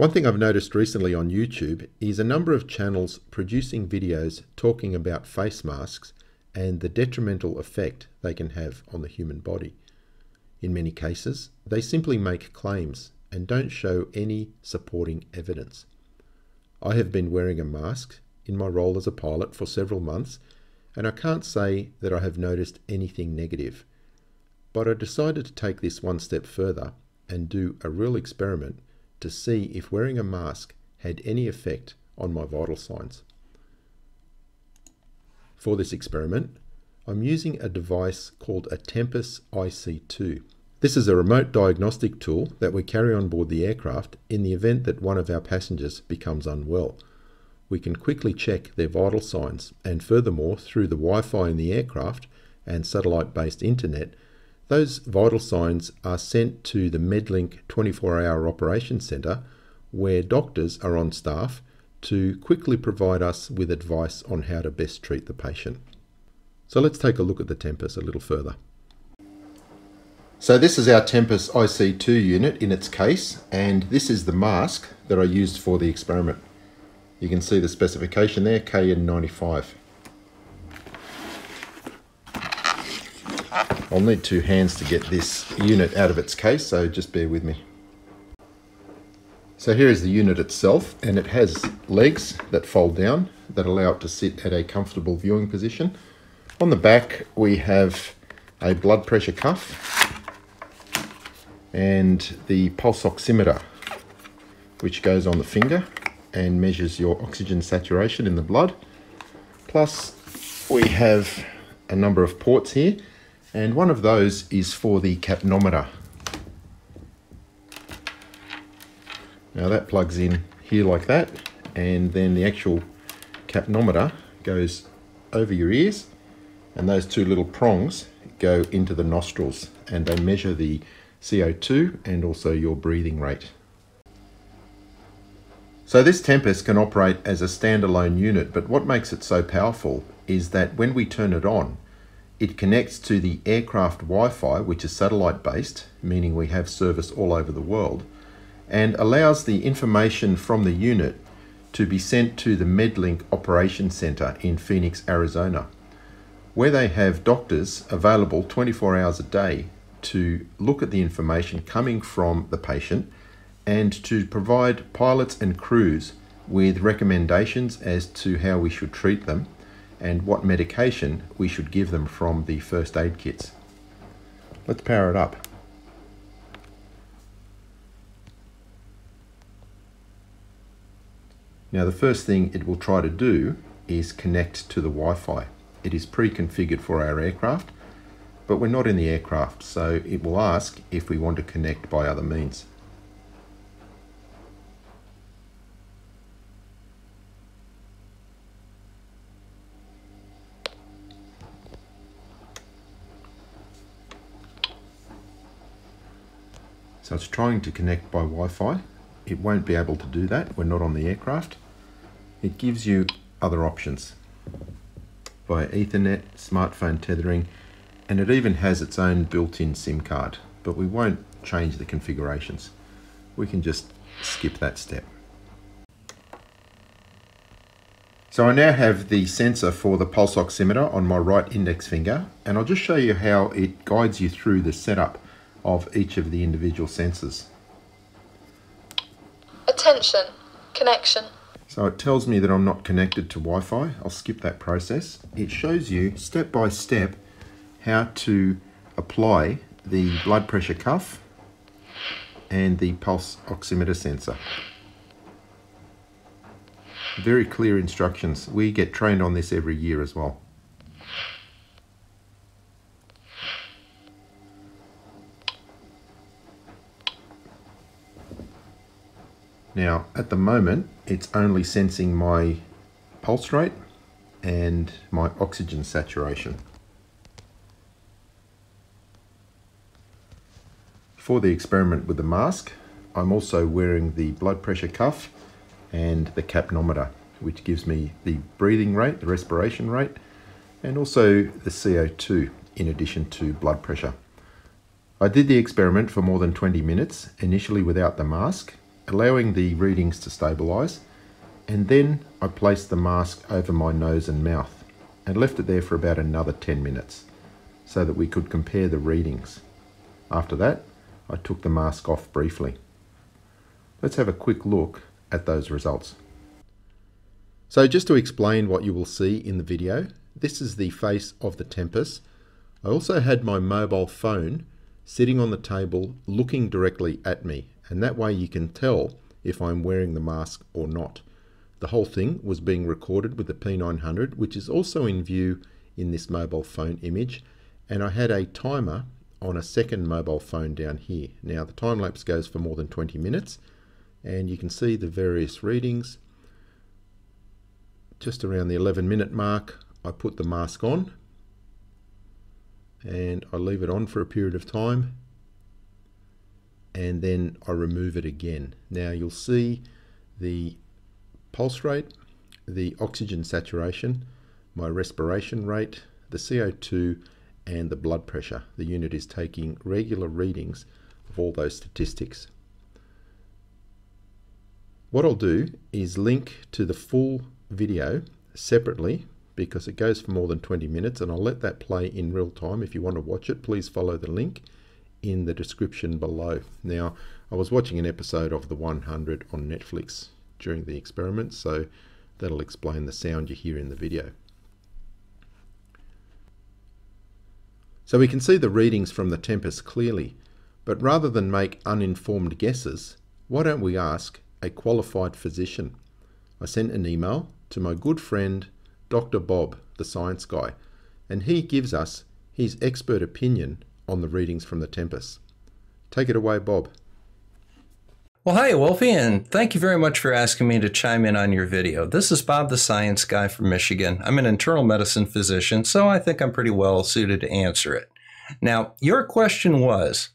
One thing I've noticed recently on YouTube is a number of channels producing videos talking about face masks and the detrimental effect they can have on the human body. In many cases, they simply make claims and don't show any supporting evidence. I have been wearing a mask in my role as a pilot for several months, and I can't say that I have noticed anything negative. But I decided to take this one step further and do a real experiment to see if wearing a mask had any effect on my vital signs. For this experiment, I'm using a device called a Tempus IC2. This is a remote diagnostic tool that we carry on board the aircraft in the event that one of our passengers becomes unwell. We can quickly check their vital signs and furthermore through the Wi-Fi in the aircraft and satellite-based internet those vital signs are sent to the Medlink 24 hour operations centre where doctors are on staff to quickly provide us with advice on how to best treat the patient. So let's take a look at the Tempus a little further. So this is our Tempus IC2 unit in its case and this is the mask that I used for the experiment. You can see the specification there, KN95. I'll need two hands to get this unit out of its case, so just bear with me. So here is the unit itself, and it has legs that fold down that allow it to sit at a comfortable viewing position. On the back, we have a blood pressure cuff and the pulse oximeter, which goes on the finger and measures your oxygen saturation in the blood. Plus, we have a number of ports here and one of those is for the capnometer. Now that plugs in here like that and then the actual capnometer goes over your ears and those two little prongs go into the nostrils and they measure the CO2 and also your breathing rate. So this Tempus can operate as a standalone unit but what makes it so powerful is that when we turn it on it connects to the aircraft Wi-Fi, which is satellite based, meaning we have service all over the world, and allows the information from the unit to be sent to the Medlink Operations Center in Phoenix, Arizona, where they have doctors available 24 hours a day to look at the information coming from the patient and to provide pilots and crews with recommendations as to how we should treat them and what medication we should give them from the first aid kits. Let's power it up. Now the first thing it will try to do is connect to the Wi-Fi. It is pre-configured for our aircraft, but we're not in the aircraft, so it will ask if we want to connect by other means. So it's trying to connect by Wi-Fi. It won't be able to do that. We're not on the aircraft. It gives you other options via Ethernet, smartphone tethering, and it even has its own built-in SIM card, but we won't change the configurations. We can just skip that step. So I now have the sensor for the pulse oximeter on my right index finger, and I'll just show you how it guides you through the setup of each of the individual sensors. Attention, connection. So it tells me that I'm not connected to Wi-Fi. I'll skip that process. It shows you step by step how to apply the blood pressure cuff and the pulse oximeter sensor. Very clear instructions. We get trained on this every year as well. Now, at the moment, it's only sensing my pulse rate and my oxygen saturation. For the experiment with the mask, I'm also wearing the blood pressure cuff and the capnometer, which gives me the breathing rate, the respiration rate, and also the CO2 in addition to blood pressure. I did the experiment for more than 20 minutes, initially without the mask, allowing the readings to stabilize. And then I placed the mask over my nose and mouth and left it there for about another 10 minutes so that we could compare the readings. After that, I took the mask off briefly. Let's have a quick look at those results. So just to explain what you will see in the video, this is the face of the Tempus. I also had my mobile phone sitting on the table looking directly at me and that way you can tell if I'm wearing the mask or not. The whole thing was being recorded with the P900 which is also in view in this mobile phone image and I had a timer on a second mobile phone down here. Now the time lapse goes for more than 20 minutes and you can see the various readings just around the 11 minute mark, I put the mask on and I leave it on for a period of time and then I remove it again. Now you'll see the pulse rate, the oxygen saturation, my respiration rate, the CO2 and the blood pressure. The unit is taking regular readings of all those statistics. What I'll do is link to the full video separately because it goes for more than 20 minutes and I'll let that play in real time. If you want to watch it, please follow the link in the description below. Now, I was watching an episode of The 100 on Netflix during the experiment, so that'll explain the sound you hear in the video. So we can see the readings from the Tempus clearly, but rather than make uninformed guesses, why don't we ask a qualified physician? I sent an email to my good friend Dr. Bob, the science guy, and he gives us his expert opinion on the readings from the Tempus. Take it away, Bob. Well, hi, Wolfie, and thank you very much for asking me to chime in on your video. This is Bob, the science guy from Michigan. I'm an internal medicine physician, so I think I'm pretty well suited to answer it. Now, your question was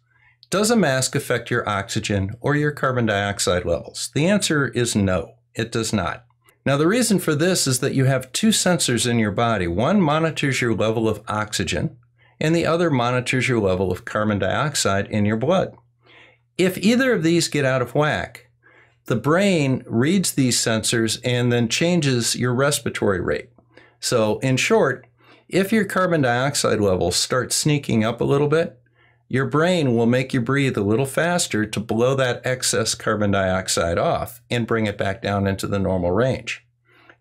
Does a mask affect your oxygen or your carbon dioxide levels? The answer is no, it does not. Now, the reason for this is that you have two sensors in your body. One monitors your level of oxygen, and the other monitors your level of carbon dioxide in your blood. If either of these get out of whack, the brain reads these sensors and then changes your respiratory rate. So, in short, if your carbon dioxide levels start sneaking up a little bit, your brain will make you breathe a little faster to blow that excess carbon dioxide off and bring it back down into the normal range.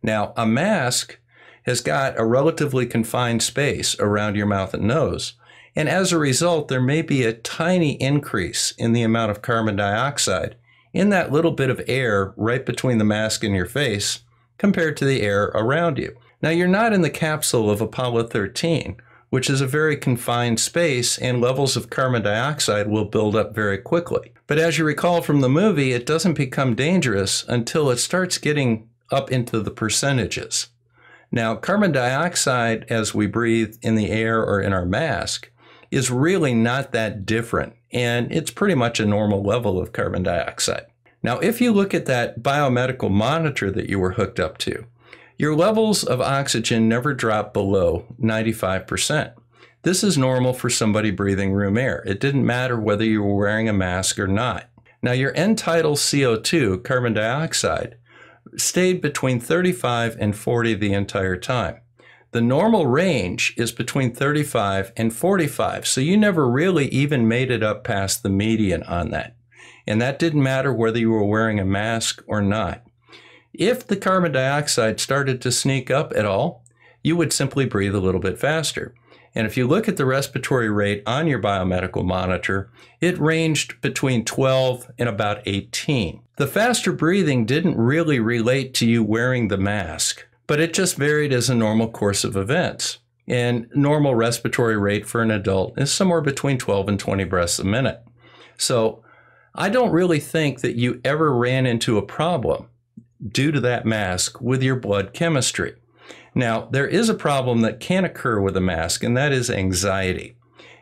Now, a mask has got a relatively confined space around your mouth and nose, and as a result, there may be a tiny increase in the amount of carbon dioxide in that little bit of air right between the mask and your face compared to the air around you. Now, you're not in the capsule of Apollo 13 which is a very confined space, and levels of carbon dioxide will build up very quickly. But as you recall from the movie, it doesn't become dangerous until it starts getting up into the percentages. Now, carbon dioxide, as we breathe in the air or in our mask, is really not that different, and it's pretty much a normal level of carbon dioxide. Now, if you look at that biomedical monitor that you were hooked up to, your levels of oxygen never drop below 95%. This is normal for somebody breathing room air. It didn't matter whether you were wearing a mask or not. Now, your end tidal CO2, carbon dioxide, stayed between 35 and 40 the entire time. The normal range is between 35 and 45, so you never really even made it up past the median on that. And that didn't matter whether you were wearing a mask or not. If the carbon dioxide started to sneak up at all, you would simply breathe a little bit faster. And if you look at the respiratory rate on your biomedical monitor, it ranged between 12 and about 18. The faster breathing didn't really relate to you wearing the mask, but it just varied as a normal course of events. And normal respiratory rate for an adult is somewhere between 12 and 20 breaths a minute. So I don't really think that you ever ran into a problem due to that mask with your blood chemistry. Now, there is a problem that can occur with a mask, and that is anxiety.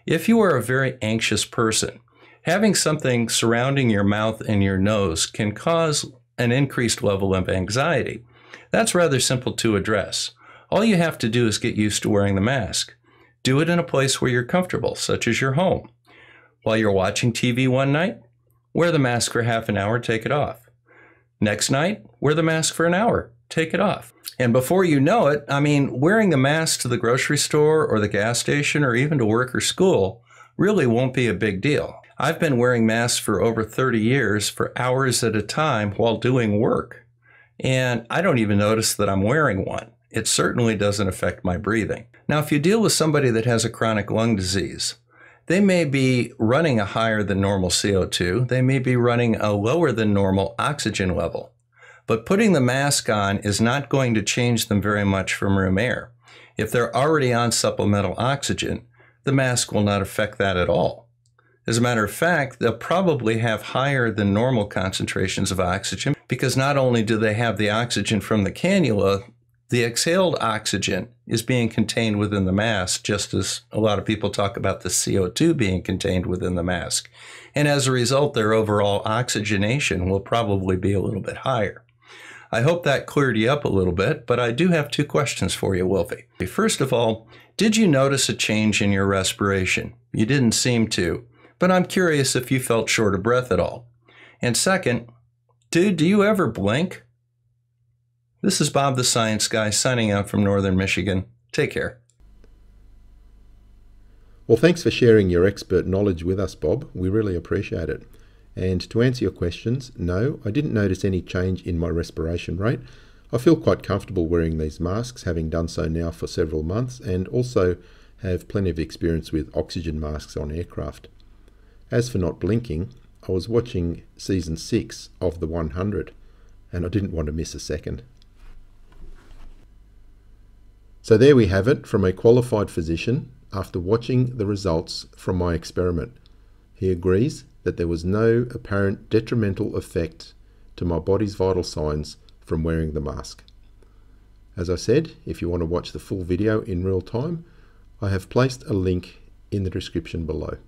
If you are a very anxious person, having something surrounding your mouth and your nose can cause an increased level of anxiety. That's rather simple to address. All you have to do is get used to wearing the mask. Do it in a place where you're comfortable, such as your home. While you're watching TV one night, wear the mask for half an hour, take it off. Next night, wear the mask for an hour, take it off. And before you know it, I mean, wearing the mask to the grocery store or the gas station or even to work or school really won't be a big deal. I've been wearing masks for over 30 years for hours at a time while doing work. And I don't even notice that I'm wearing one. It certainly doesn't affect my breathing. Now, if you deal with somebody that has a chronic lung disease, they may be running a higher than normal CO2. They may be running a lower than normal oxygen level. But putting the mask on is not going to change them very much from room air. If they're already on supplemental oxygen, the mask will not affect that at all. As a matter of fact, they'll probably have higher than normal concentrations of oxygen because not only do they have the oxygen from the cannula, the exhaled oxygen is being contained within the mask, just as a lot of people talk about the CO2 being contained within the mask. And as a result, their overall oxygenation will probably be a little bit higher. I hope that cleared you up a little bit, but I do have two questions for you, Wolfie. First of all, did you notice a change in your respiration? You didn't seem to, but I'm curious if you felt short of breath at all. And second, dude, do you ever blink? This is Bob the Science Guy signing out from Northern Michigan. Take care. Well, thanks for sharing your expert knowledge with us, Bob. We really appreciate it. And to answer your questions, no, I didn't notice any change in my respiration rate. I feel quite comfortable wearing these masks, having done so now for several months, and also have plenty of experience with oxygen masks on aircraft. As for not blinking, I was watching season 6 of The 100, and I didn't want to miss a second. So there we have it from a qualified physician after watching the results from my experiment. He agrees that there was no apparent detrimental effect to my body's vital signs from wearing the mask. As I said, if you want to watch the full video in real time, I have placed a link in the description below.